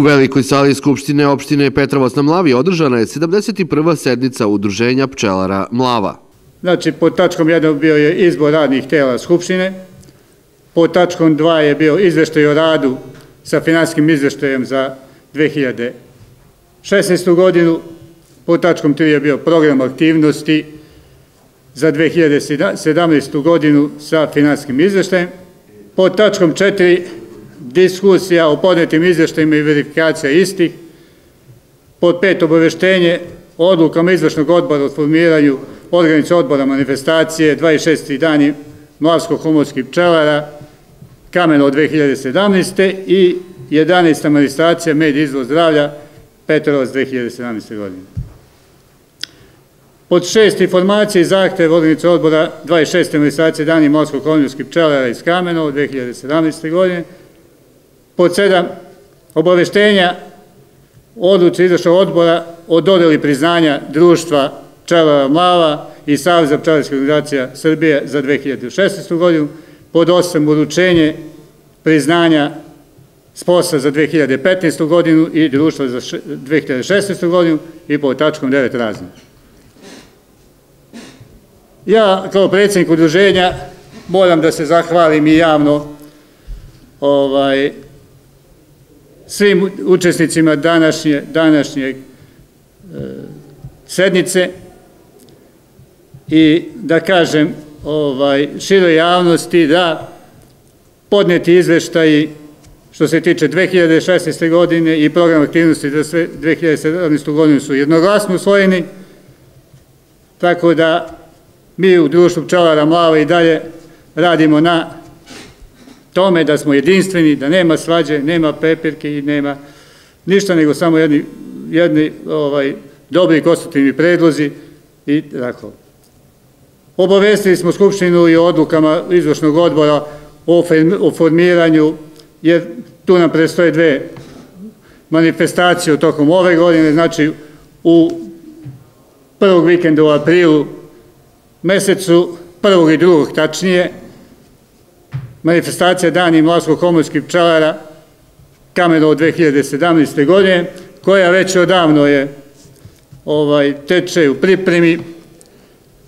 U velikoj sali Skupštine opštine Petrovac na Mlavi održana je 71. sednica Udruženja pčelara Mlava. Znači, pod tačkom 1 bio je izbor radnih tela Skupštine, pod tačkom 2 je bio izveštaj o radu sa finanskim izveštajem za 2016. godinu, pod tačkom 3 je bio program aktivnosti za 2017. godinu sa finanskim izveštajem, pod tačkom 4 diskusija o podnetim izveštajima i verifikacija istih, pod pet obaveštenje odlukama izvršnog odbora o formiranju organica odbora manifestacije 26. dani Mlavsko-humorskih pčelara, Kameno od 2017. i 11. manifestacija Med izvoz zdravlja Petrovac 2017. godine. Pod šest informacije i zahtev organica odbora 26. manifestacije dani Mlavsko-humorskih pčelara iz Kameno od 2017. godine, Pod sedam, obaveštenja odluče izvršnog odbora o dodeli priznanja društva pčelara Mlava i Saveza pčelarskih organizacija Srbije za 2016. godinu. Pod osam, uručenje priznanja sposa za 2015. godinu i društva za 2016. godinu i pod tačkom 9 razne. Ja kao predsjednik udruženja moram da se zahvalim i javno ovaj, svim učesnicima današnje, današnje e, sednice i da kažem ovaj, široj javnosti da podneti izveštaji što se tiče 2016. godine i program aktivnosti za sve 2017. godinu su jednoglasno usvojeni, tako da mi u društvu pčelara Mlava i dalje radimo na tome da smo jedinstveni, da nema svađe, nema pepirke i nema ništa, nego samo jedni, jedni ovaj, dobri konstruktivni predlozi i tako. Obavestili smo Skupštinu i odlukama izvršnog odbora o, formiranju, jer tu nam prestoje dve manifestacije tokom ove godine, znači u prvog vikenda u aprilu mesecu, prvog i drugog tačnije, manifestacija Dani Mlavsko-Komorskih pčelara Kameno od 2017. godine, koja već odavno je ovaj, teče u pripremi.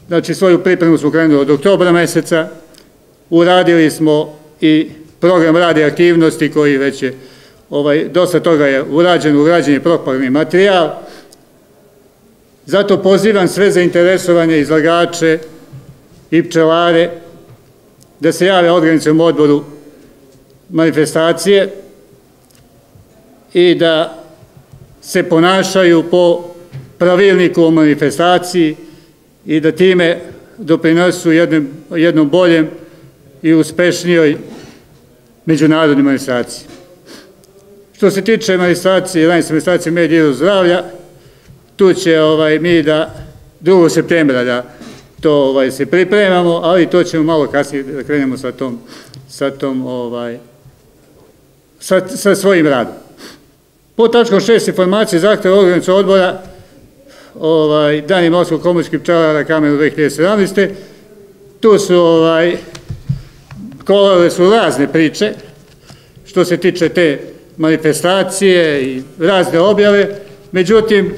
Znači, svoju pripremu smo krenuli od oktobra meseca. Uradili smo i program radi aktivnosti koji već je, ovaj, dosta toga je urađen, urađen je propagni materijal. Zato pozivam sve zainteresovane izlagače i pčelare da se jave organizacijom odboru manifestacije i da se ponašaju po pravilniku o manifestaciji i da time doprinosu jednom, jednom boljem i uspešnijoj međunarodnoj manifestaciji. Što se tiče manifestacije, 11. manifestacije medija zdravlja, tu će ovaj, mi da 2. septembra da to ovaj, se pripremamo, ali to ćemo malo kasnije da krenemo sa tom, sa tom ovaj, sa, sa svojim radom. Po tačkom 6 informacije zahteva organizacija odbora ovaj, Dani Moskog komuničkih pčelara kameru 2017. Tu su ovaj, kolale su razne priče što se tiče te manifestacije i razne objave, međutim,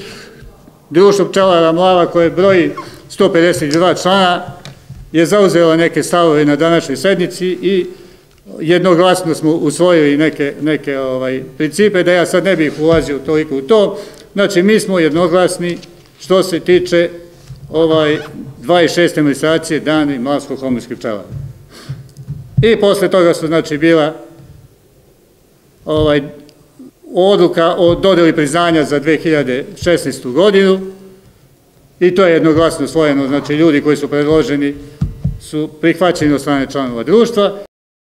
društvo pčelara Mlava koje broji 152 člana je zauzela neke stavove na današnjoj sednici i jednoglasno smo usvojili neke, neke ovaj, principe, da ja sad ne bih ulazio toliko u to. Znači, mi smo jednoglasni što se tiče ovaj 26. administracije dani Mlavskog homoskih pčelara. I posle toga su, znači, bila ovaj, odluka o dodeli priznanja za 2016. godinu, I to je jednoglasno svojeno, znači ljudi koji su predloženi su prihvaćeni od strane članova društva.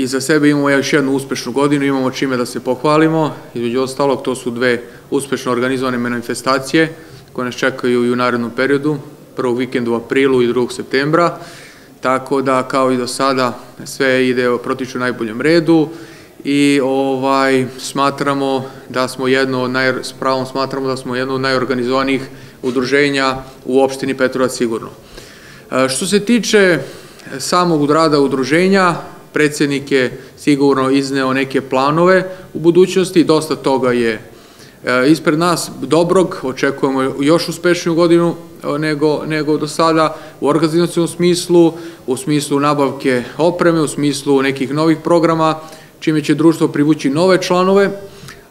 I za sebe imamo još jednu uspešnu godinu, imamo čime da se pohvalimo. Između ostalog, to su dve uspešno organizovane manifestacije koje nas čekaju i u narednom periodu, prvog vikendu u aprilu i 2. septembra. Tako da, kao i do sada, sve ide protiču najboljem redu i ovaj smatramo da smo jedno od naj, s pravom smatramo da smo jedno od udruženja u opštini Petrovac sigurno. E, što se tiče samog rada udruženja, predsednik je sigurno izneo neke planove u budućnosti, dosta toga je E, ispred nas dobrog, očekujemo još uspešniju godinu e, nego, nego do sada u organizacijalnom smislu, u smislu nabavke opreme, u smislu nekih novih programa, čime će društvo privući nove članove,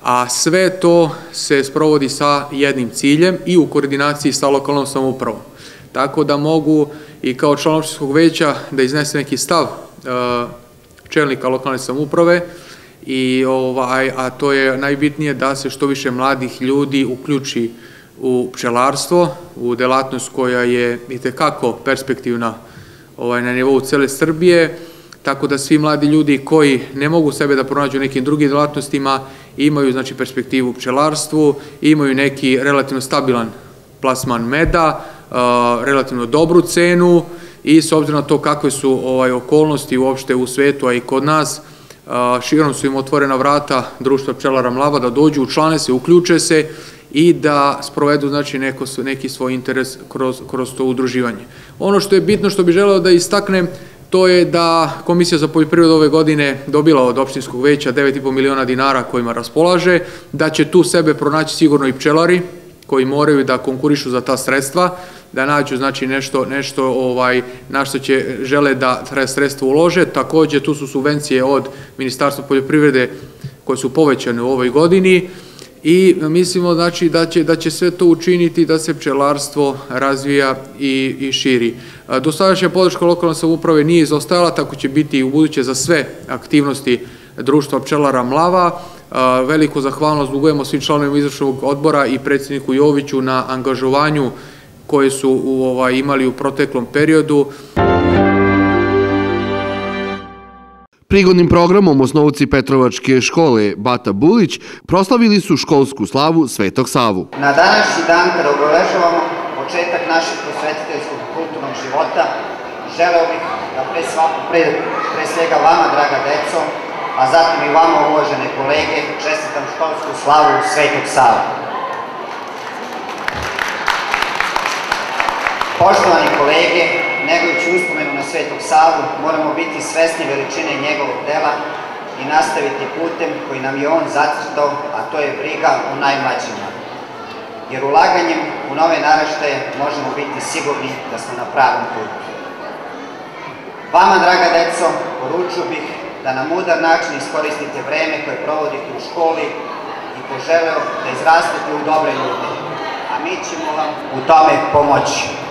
a sve to se sprovodi sa jednim ciljem i u koordinaciji sa lokalnom samoupravom. Tako da mogu i kao član opštinskog veća da iznese neki stav e, čelnika lokalne samouprave, i ovaj, a to je najbitnije da se što više mladih ljudi uključi u pčelarstvo, u delatnost koja je i tekako perspektivna ovaj, na nivou cele Srbije, tako da svi mladi ljudi koji ne mogu sebe da pronađu nekim drugim delatnostima imaju znači perspektivu u pčelarstvu, imaju neki relativno stabilan plasman meda, relativno dobru cenu i s obzirom na to kakve su ovaj okolnosti uopšte u svetu, a i kod nas, širom su im otvorena vrata društva pčelara Mlava da dođu, učlane se, uključe se i da sprovedu znači, neko, neki svoj interes kroz, kroz to udruživanje. Ono što je bitno što bih želeo da istaknem, to je da Komisija za poljoprivredu ove godine dobila od opštinskog veća 9,5 miliona dinara kojima raspolaže, da će tu sebe pronaći sigurno i pčelari koji moraju da konkurišu za ta sredstva, da nađu znači nešto nešto ovaj na što će žele da sredstva ulože. Takođe tu su subvencije od Ministarstva poljoprivrede koje su povećane u ovoj godini i mislimo znači da će da će sve to učiniti da se pčelarstvo razvija i i širi. Dosadašnja podrška lokalne samouprave nije izostajala, tako će biti i u buduće za sve aktivnosti društva pčelara Mlava. Veliku zahvalnost dugujemo svim članovima izvršnog odbora i predsjedniku Joviću na angažovanju koje su u, ovaj, imali u proteklom periodu. Prigodnim programom osnovci Petrovačke škole Bata Bulić proslavili su školsku slavu Svetog Savu. Na današnji dan kada obeležavamo početak našeg prosvetiteljskog kulturnog života, želeo bih da pre, sva, pre, pre svega vama, draga deco, a zatim i vama, uvažene kolege, čestitam školsku slavu Svetog Savu. Poštovani kolege, negujući uspomenu Svetog Savu, moramo biti svesni veličine njegovog dela i nastaviti putem koji nam je on zacrtao, a to je briga o najmlađima. Jer ulaganjem u nove naraštaje možemo biti sigurni da smo na pravom putu. Vama, draga deco, poručio bih da na mudar način iskoristite vreme koje provodite u školi i poželeo da izrastete u dobre ljude, a mi ćemo vam u tome pomoći.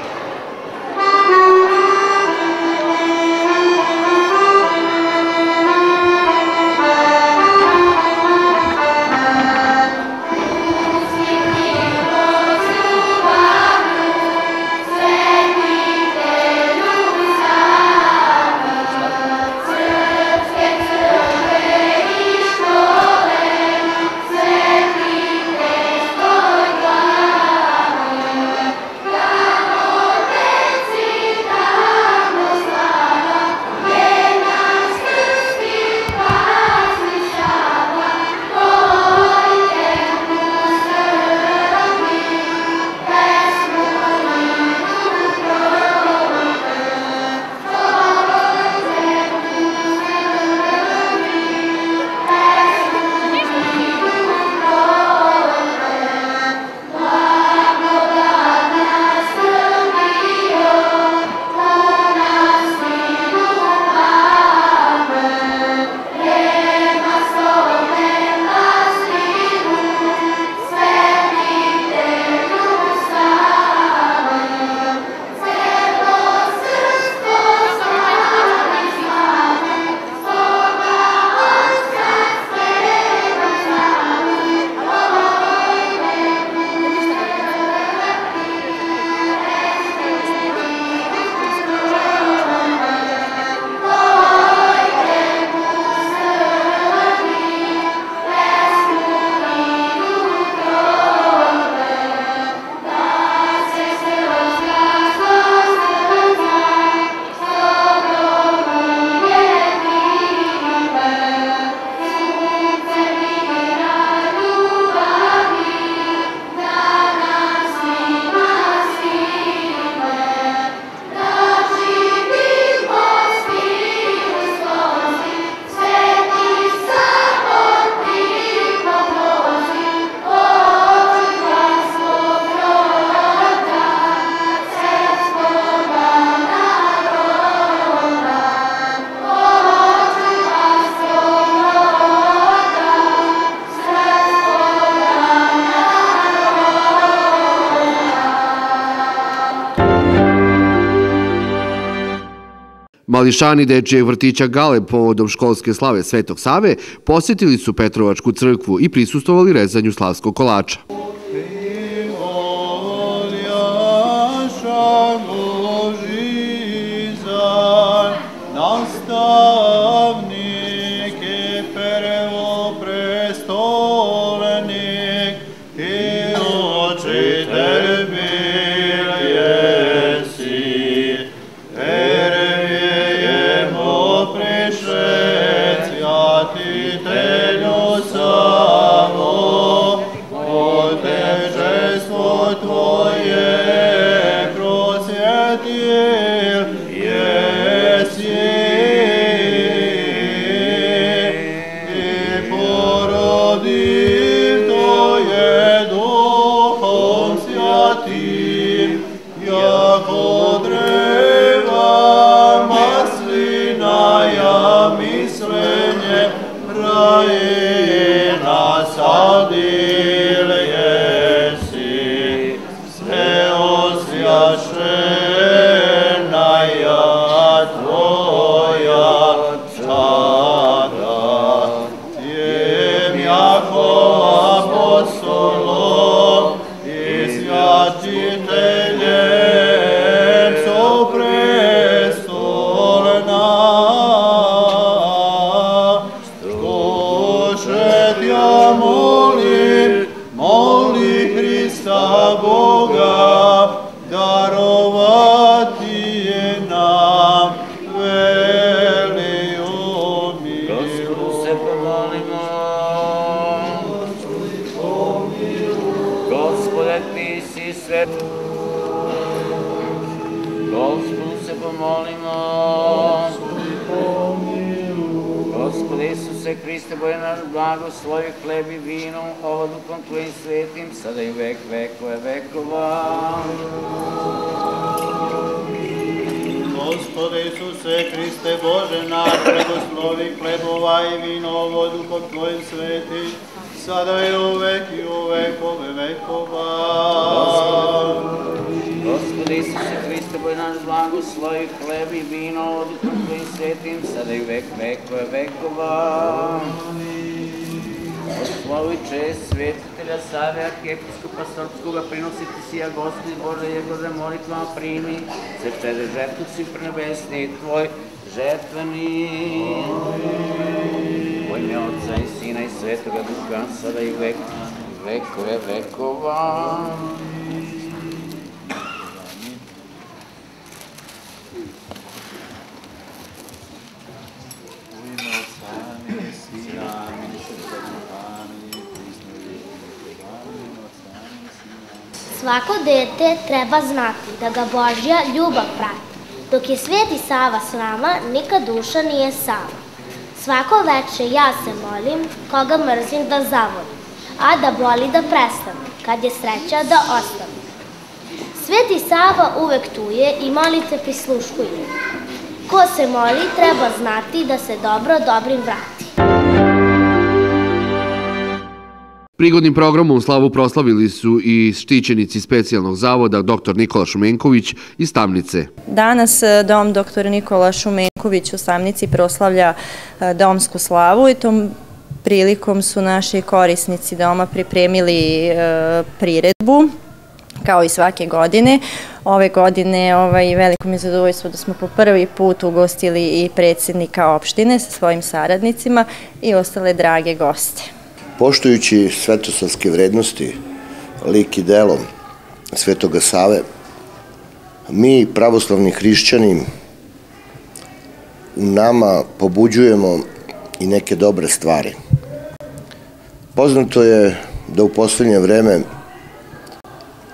Mališani dečijeg vrtića Gale povodom školske slave Svetog Save posjetili su Petrovačku crkvu i prisustovali rezanju slavskog kolača. Hriste, Boje naš, blagoslovi hleb i vino, ovo duhom Tvojim svetim, sada i vek vekove vekova. Gospode Isuse Hriste, Bože naš, blagoslovi hlebova i vino, ovo duhom Tvojim svetim, sada i uvek i u vekove vekova. Gospode Isuse Hriste, Boj naš blagoslovi hleb i vino, odlukom Tvojim svetim, sada i vek vekova. Slavu i čest svetitelja Save, arhijepiskopa Srpskoga, prinositi si ja Gospodi Bože, Jegove molitvama primi, se čede žetvu si prenebesni Tvoj žetveni. U ime Otca i Sina i Svetoga Duha, sada i vek, vekove vekova. Svako dete treba znati da ga Božja ljubav prati. Dok je Sveti Sava s nama, nikad duša nije sama. Svako veče ja se molim, koga mrzim da zavolim, a da boli da prestane, kad je sreća da ostane. Sveti Sava uvek tu je i molite prisluškuje. Ko se moli treba znati da se dobro dobrim vrati. Prigodnim programom slavu proslavili su i štićenici specijalnog zavoda dr. Nikola Šumenković iz Tamnice. Danas e, dom dr. Nikola Šumenković u Tamnici proslavlja e, domsku slavu i tom prilikom su naši korisnici doma pripremili e, priredbu kao i svake godine. Ove godine ovaj, veliko mi je zadovoljstvo da smo po prvi put ugostili i predsjednika opštine sa svojim saradnicima i ostale drage goste. Poštujući svetosavske vrednosti, lik i delo Svetoga Save, mi, pravoslavni hrišćani, u nama pobuđujemo i neke dobre stvari. Poznato je da u poslednje vreme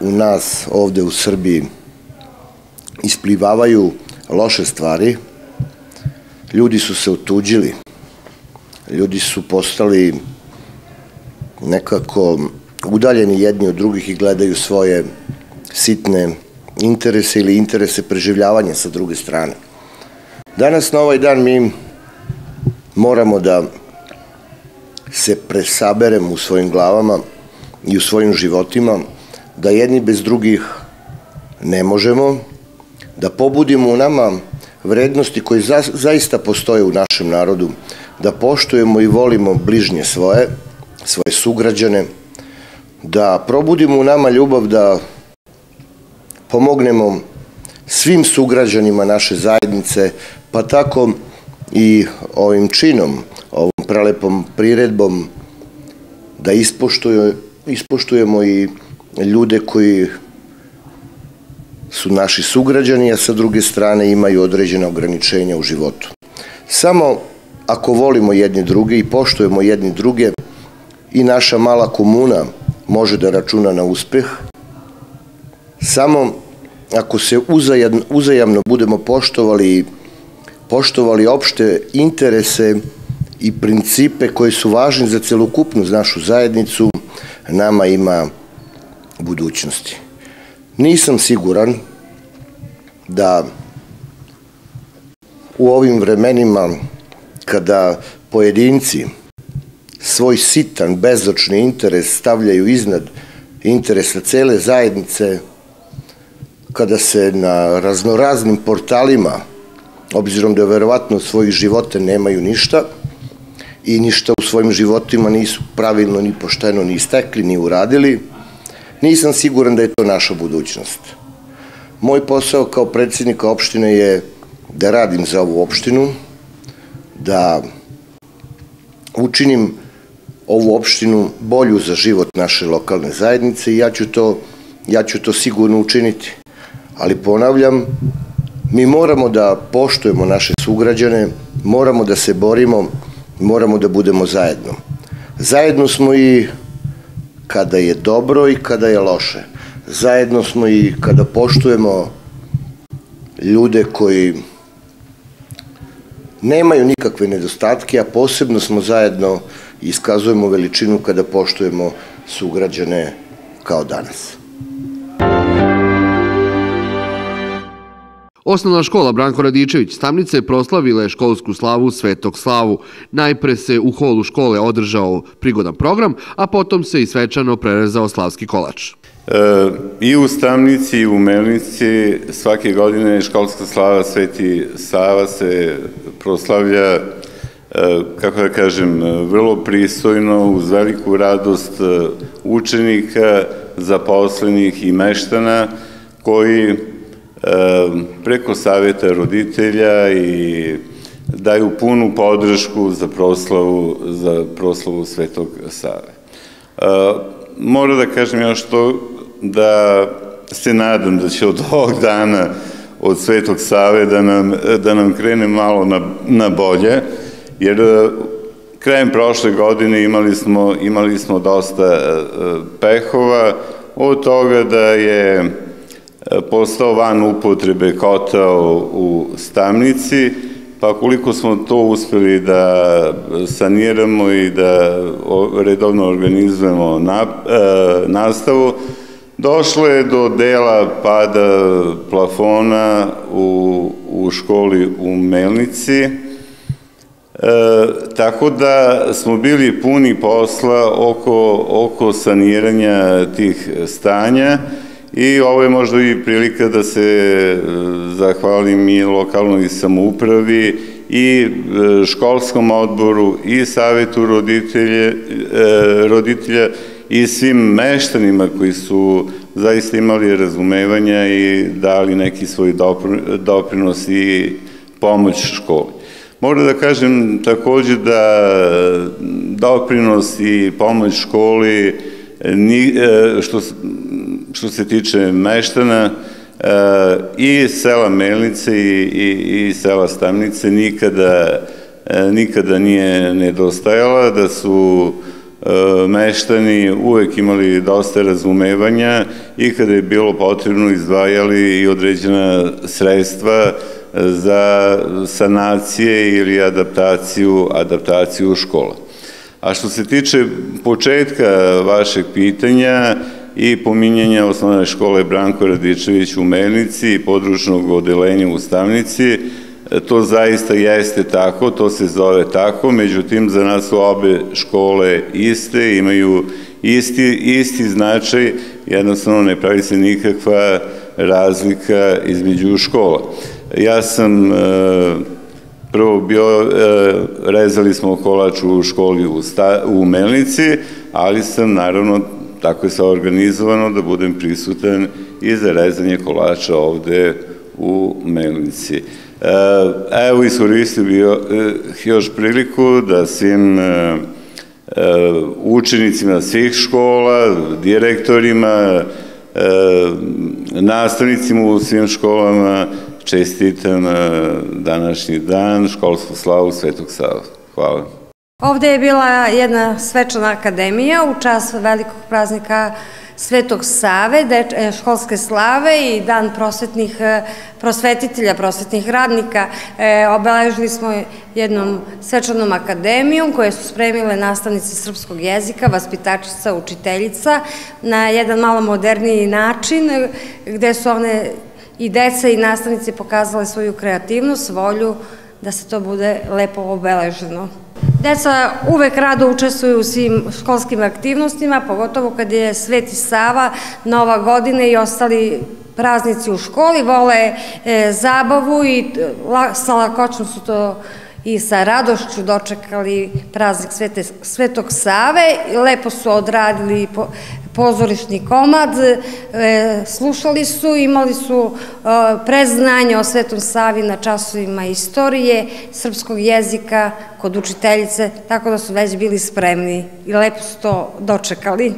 u nas ovde u Srbiji isplivavaju loše stvari, ljudi su se otuđili, ljudi su postali nekako udaljeni jedni od drugih i gledaju svoje sitne interese ili interese preživljavanja sa druge strane. Danas na ovaj dan mi moramo da se presaberemo u svojim glavama i u svojim životima, da jedni bez drugih ne možemo, da pobudimo u nama vrednosti koje za, zaista postoje u našem narodu, da poštujemo i volimo bližnje svoje, svoje sugrađane, da probudimo u nama ljubav da pomognemo svim sugrađanima naše zajednice, pa tako i ovim činom, ovom prelepom priredbom, da ispoštuje, ispoštujemo i ljude koji su naši sugrađani, a sa druge strane imaju određene ograničenja u životu. Samo ako volimo jedni druge i poštujemo jedni druge, i naša mala komuna može da računa na uspeh, samo ako se uzajamno, budemo poštovali poštovali opšte interese i principe koji su važni za celokupnu našu zajednicu, nama ima budućnosti. Nisam siguran da u ovim vremenima kada pojedinci svoj sitan, bezočni interes stavljaju iznad interesa cele zajednice, kada se na raznoraznim portalima, obzirom da verovatno svojih života nemaju ništa i ništa u svojim životima nisu pravilno ni pošteno ni istekli ni uradili, nisam siguran da je to naša budućnost. Moj posao kao predsjednika opštine je da radim za ovu opštinu, da učinim ovu opštinu bolju za život naše lokalne zajednice i ja ću to, ja ću to sigurno učiniti. Ali ponavljam, mi moramo da poštujemo naše sugrađane, moramo da se borimo, moramo da budemo zajedno. Zajedno smo i kada je dobro i kada je loše. Zajedno smo i kada poštujemo ljude koji nemaju nikakve nedostatke, a posebno smo zajedno iskazujemo veličinu kada poštujemo sugrađane kao danas. Osnovna škola Branko Radičević Stamnice proslavila je školsku slavu Svetog Slavu. Najpre se u holu škole održao prigodan program, a potom se i svečano prerezao slavski kolač. E, I u Stamnici i u Melnici svake godine školska slava Sveti Sava se proslavlja kako da kažem, vrlo pristojno, uz veliku radost e, učenika, zaposlenih i meštana, koji preko savjeta roditelja i daju punu podršku za proslavu, za proslavu Svetog Save. Mora da kažem još to da se nadam da će od ovog dana od Svetog Save da nam, da nam krene malo na, na bolje, jer krajem prošle godine imali smo, imali smo dosta pehova, od toga da je postao van upotrebe kotao u Stamnici, pa koliko smo to uspeli da saniramo i da redovno organizujemo na, e, nastavu, došlo je do dela pada plafona u, u školi u Melnici, e, tako da smo bili puni posla oko, oko saniranja tih stanja, I ovo je možda i prilika da se e, zahvalim i lokalnoj samoupravi i e, školskom odboru i savetu roditelje, e, roditelja i svim meštanima koji su zaista imali razumevanja i dali neki svoj doprinos i pomoć školi. Moram da kažem takođe da doprinos i pomoć školi što što se tiče meštana, e, i sela Melnice i, i, i sela Stamnice nikada, e, nikada nije nedostajala, da su e, meštani uvek imali dosta razumevanja i kada je bilo potrebno izdvajali i određena sredstva za sanacije ili adaptaciju, adaptaciju škola. A što se tiče početka vašeg pitanja, i pominjanja osnovne škole Branko Radičević u Melnici i područnog odelenja u Stavnici. To zaista jeste tako, to se zove tako, međutim za nas su obe škole iste, imaju isti, isti značaj, jednostavno ne pravi se nikakva razlika između škola. Ja sam e, prvo bio, e, rezali smo kolač u školi u, u Melnici, ali sam naravno tako je sve organizovano da budem prisutan i za rezanje kolača ovde u Melnici. E, evo iskoristio bi još priliku da svim učenicima svih škola, direktorima, nastavnicima u svim školama čestitam današnji dan, školsku slavu Svetog Sava. Hvala. Ovde je bila jedna svečana akademija u čas velikog praznika Svetog Save, e, školske slave i dan prosvetnih e, prosvetitelja, prosvetnih radnika. E, obeležili smo jednom svečanom akademijom koje su spremile nastavnice srpskog jezika, vaspitačica, učiteljica na jedan malo moderniji način gde su one i deca i nastavnice pokazale svoju kreativnost, volju da se to bude lepo obeleženo. Deca uvek rado učestvuju u svim školskim aktivnostima, pogotovo kad je Sveti Sava, Nova godina i ostali praznici u školi, vole e, zabavu i la, sa lakoćom su to i sa radošću dočekali praznik Svetog Save, lepo su odradili po, pozorišni komad, e, slušali su, imali su e, preznanje o Svetom Savi na časovima istorije, srpskog jezika, kod učiteljice, tako da su već bili spremni i lepo su to dočekali.